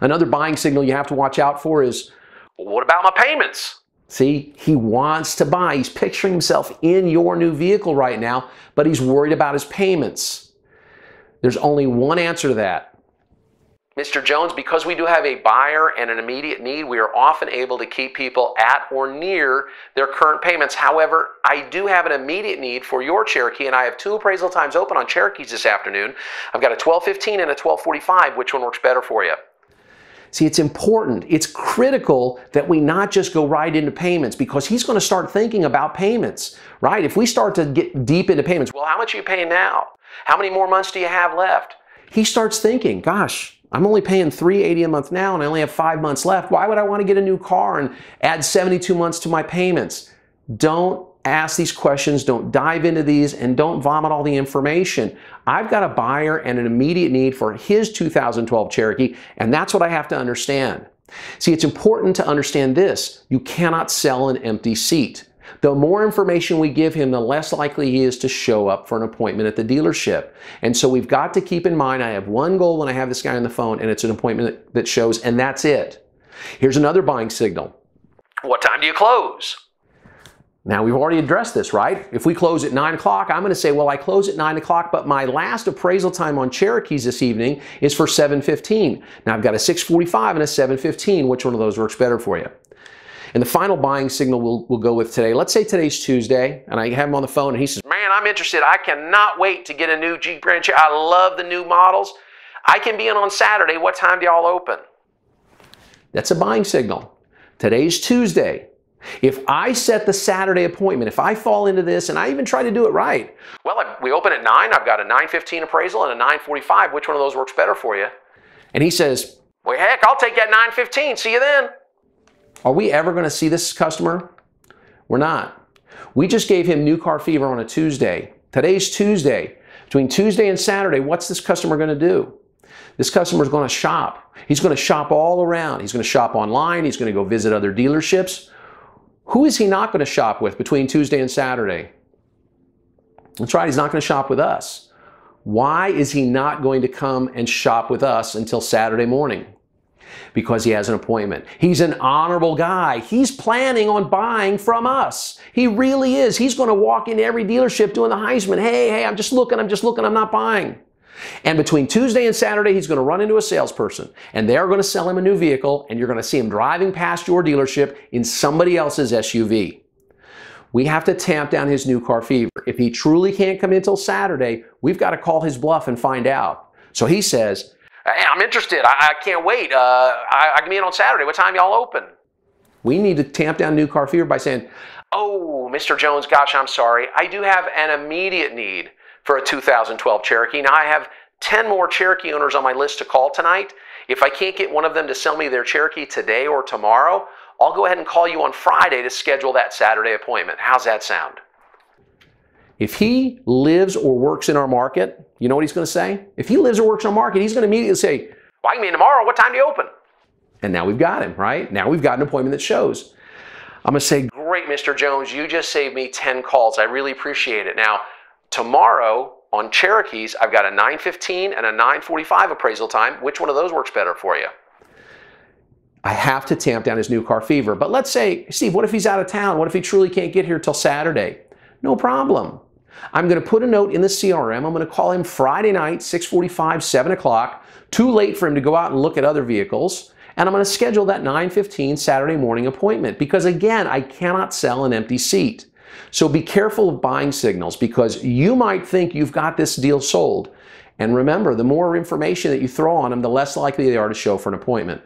Another buying signal you have to watch out for is, what about my payments? See, he wants to buy. He's picturing himself in your new vehicle right now, but he's worried about his payments. There's only one answer to that. Mr. Jones, because we do have a buyer and an immediate need, we are often able to keep people at or near their current payments. However, I do have an immediate need for your Cherokee, and I have two appraisal times open on Cherokees this afternoon. I've got a 1215 and a 1245. Which one works better for you? See, it's important, it's critical that we not just go right into payments because he's going to start thinking about payments, right? If we start to get deep into payments, well, how much are you paying now? How many more months do you have left? He starts thinking, gosh, I'm only paying 380 a month now and I only have five months left. Why would I want to get a new car and add 72 months to my payments? Don't ask these questions, don't dive into these, and don't vomit all the information. I've got a buyer and an immediate need for his 2012 Cherokee, and that's what I have to understand. See, it's important to understand this. You cannot sell an empty seat. The more information we give him, the less likely he is to show up for an appointment at the dealership. And so we've got to keep in mind I have one goal when I have this guy on the phone, and it's an appointment that shows, and that's it. Here's another buying signal. What time do you close? Now, we've already addressed this, right? If we close at 9 o'clock, I'm going to say, well, I close at 9 o'clock, but my last appraisal time on Cherokees this evening is for 7.15. Now, I've got a 6.45 and a 7.15. Which one of those works better for you? And the final buying signal we'll, we'll go with today, let's say today's Tuesday, and I have him on the phone, and he says, man, I'm interested. I cannot wait to get a new Jeep Grand Cherokee. I love the new models. I can be in on Saturday. What time do y'all open? That's a buying signal. Today's Tuesday. If I set the Saturday appointment, if I fall into this and I even try to do it right, well, we open at 9, I've got a 9.15 appraisal and a 9.45. Which one of those works better for you? And he says, well, heck, I'll take that 9.15. See you then. Are we ever going to see this customer? We're not. We just gave him new car fever on a Tuesday. Today's Tuesday. Between Tuesday and Saturday, what's this customer going to do? This customer is going to shop. He's going to shop all around. He's going to shop online. He's going to go visit other dealerships. Who is he not going to shop with between Tuesday and Saturday? That's right, he's not going to shop with us. Why is he not going to come and shop with us until Saturday morning? Because he has an appointment. He's an honorable guy. He's planning on buying from us. He really is. He's going to walk into every dealership doing the Heisman. Hey, hey, I'm just looking, I'm just looking, I'm not buying. And between Tuesday and Saturday, he's going to run into a salesperson and they're going to sell him a new vehicle and you're going to see him driving past your dealership in somebody else's SUV. We have to tamp down his new car fever. If he truly can't come in until Saturday, we've got to call his bluff and find out. So he says, hey, I'm interested. I, I can't wait. Uh, I, I can be in on Saturday. What time y'all open? We need to tamp down new car fever by saying, oh, Mr. Jones, gosh, I'm sorry. I do have an immediate need for a 2012 Cherokee. Now I have 10 more Cherokee owners on my list to call tonight. If I can't get one of them to sell me their Cherokee today or tomorrow, I'll go ahead and call you on Friday to schedule that Saturday appointment. How's that sound? If he lives or works in our market, you know what he's going to say? If he lives or works in our market, he's going to immediately say, well, I can be in tomorrow. What time do you open? And now we've got him, right? Now we've got an appointment that shows. I'm going to say, great, Mr. Jones, you just saved me 10 calls. I really appreciate it. Now, Tomorrow on Cherokees, I've got a 915 and a 945 appraisal time. Which one of those works better for you? I have to tamp down his new car fever. But let's say, Steve, what if he's out of town? What if he truly can't get here till Saturday? No problem. I'm going to put a note in the CRM. I'm going to call him Friday night, 6:45, 7 o'clock. Too late for him to go out and look at other vehicles. And I'm going to schedule that 9:15 Saturday morning appointment because again, I cannot sell an empty seat. So be careful of buying signals because you might think you've got this deal sold. And remember, the more information that you throw on them, the less likely they are to show for an appointment.